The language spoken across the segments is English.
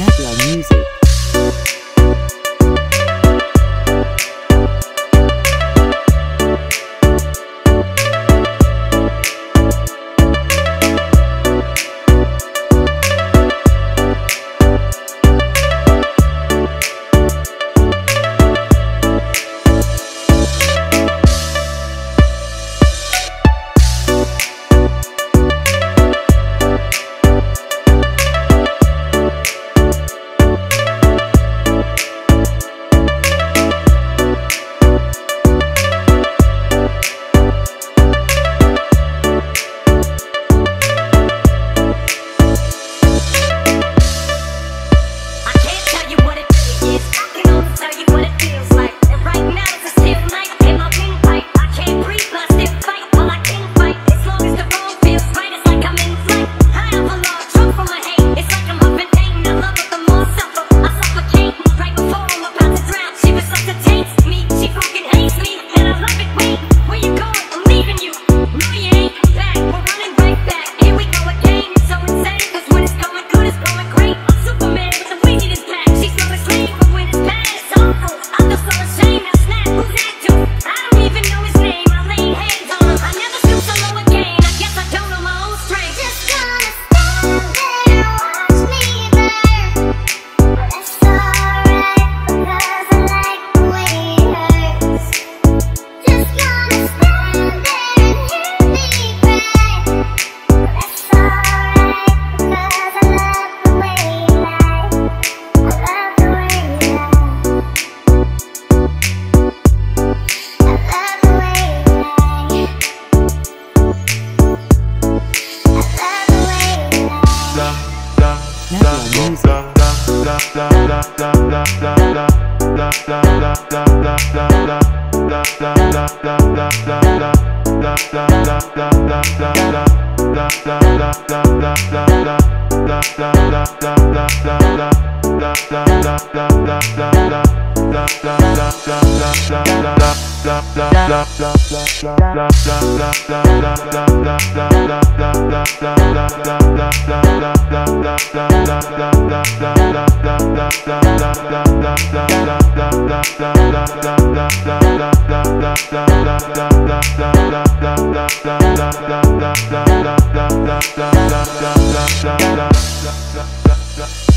Network Music. la la la la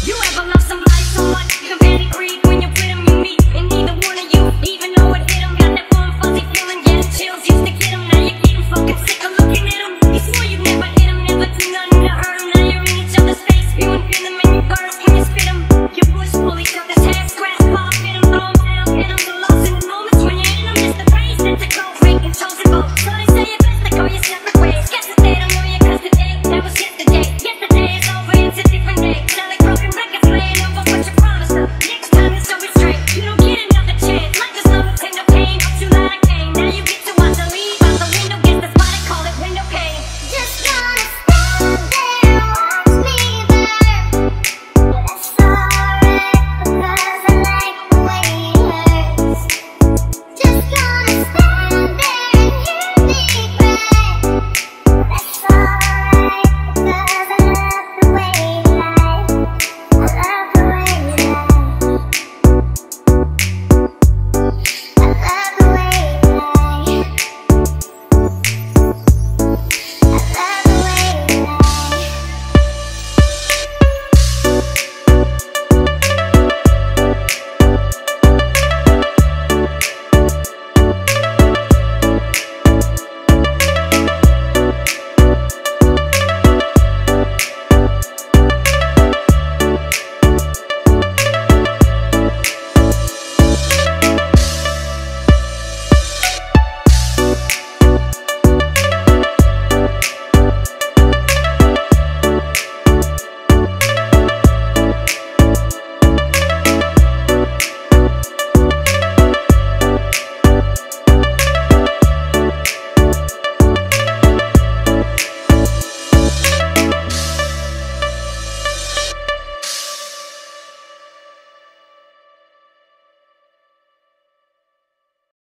You ever love somebody so much you can barely?